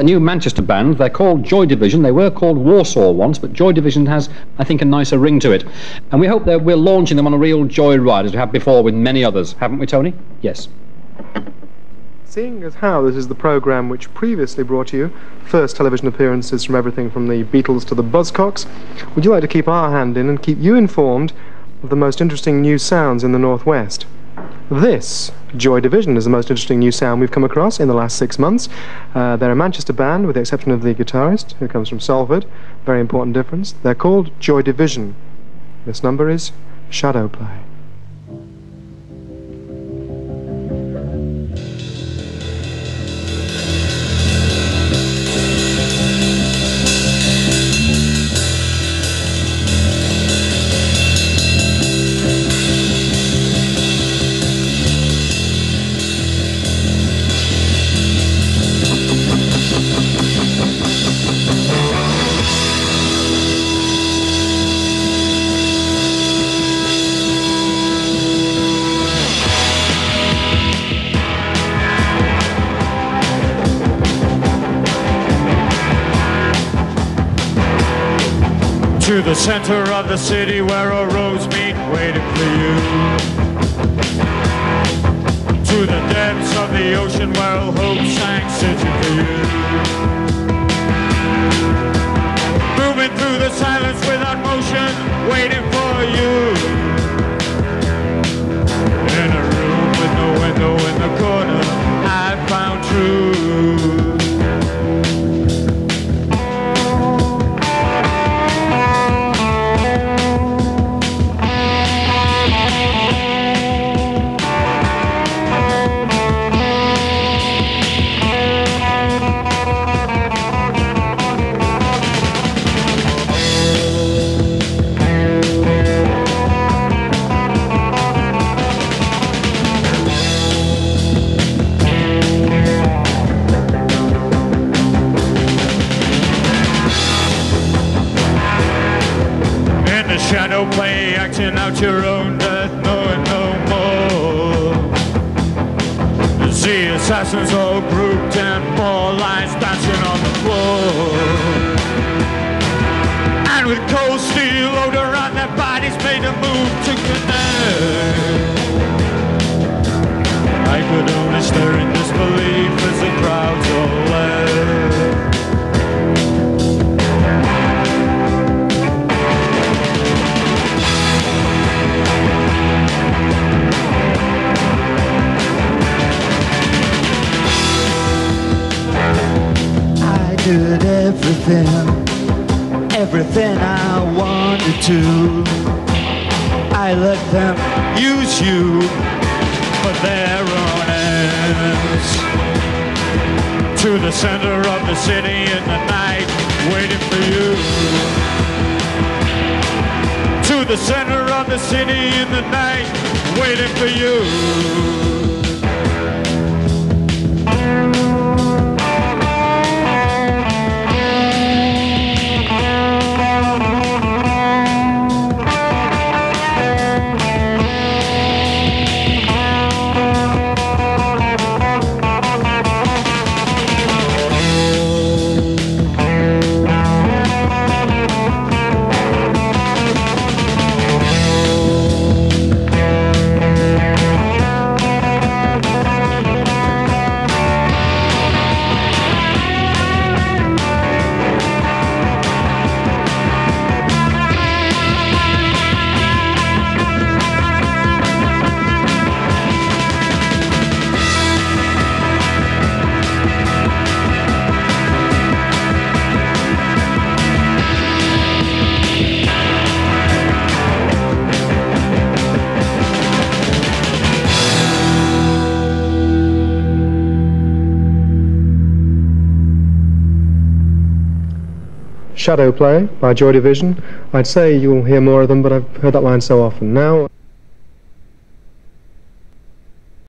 a new Manchester band. They're called Joy Division. They were called Warsaw once, but Joy Division has, I think, a nicer ring to it. And we hope that we're launching them on a real joy ride, as we have before with many others, haven't we, Tony? Yes. Seeing as how this is the programme which previously brought you first television appearances from everything from the Beatles to the Buzzcocks, would you like to keep our hand in and keep you informed of the most interesting new sounds in the Northwest? This, Joy Division, is the most interesting new sound we've come across in the last six months. Uh, they're a Manchester band, with the exception of the guitarist, who comes from Salford. Very important difference. They're called Joy Division. This number is Shadow Play. To the center of the city where a roads meet waiting for you. To the depths of the ocean where all hope sank searching for you. Moving through the silence without motion, waiting shadow play, acting out your own death, knowing no more. See assassins all grouped and four lines dancing on the floor. And with cold steel odor around their bodies, made a move to I everything, everything I wanted to. I let them use you for their own ends. To the center of the city in the night, waiting for you. To the center of the city in the night, waiting for you. Shadow Play by Joy Division. I'd say you'll hear more of them, but I've heard that line so often. Now,